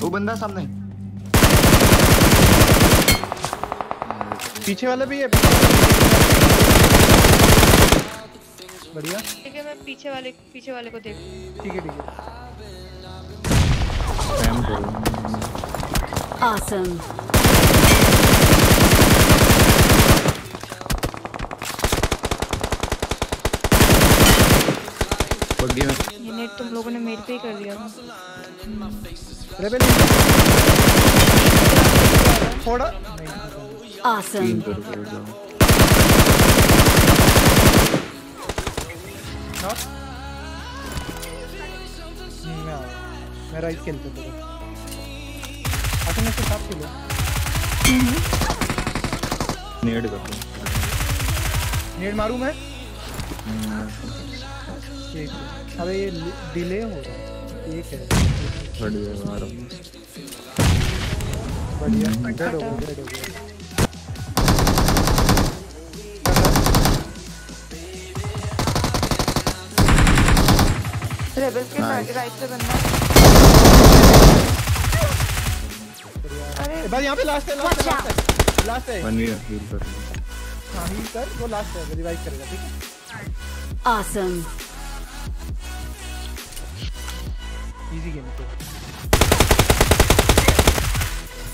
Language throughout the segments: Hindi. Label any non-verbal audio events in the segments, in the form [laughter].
वो बंदा सामने। पीछे वाला भी है। बढ़िया। ठीक है मैं पीछे वाले पीछे वाले को देख। ठीक है ठीक है। Awesome. ये नेट तुम लोगों ने मेरे पे ही कर दिया रेबेल थोड़ा Awesome. खेलते थे से साफ़ नेड कर दो नेड मारूं मैं ठीक है अबे ये डिले हो रहा है एक है। आराम से। बढ़िया डेड हो गया डेड हो गया। रेबल्स के. राइट पे बंदा। अरे। बस यहाँ पे लास्ट है लास्ट है लास्ट है। है। वन हील कर। हाँ हील कर वो लास्ट है रिवाइव करेगा ठीक है। Awesome. इजी गेम तो।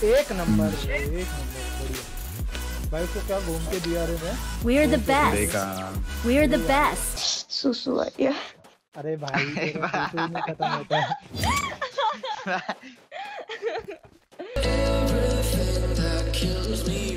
एक नंबर एक नंबर बढ़िया। भाई उसको क्या घूम के दिया रे मैं? We are the best we are the best सुसु आया अरे भाई तो खत्म होता है। [laughs] [laughs] [laughs] Kills me.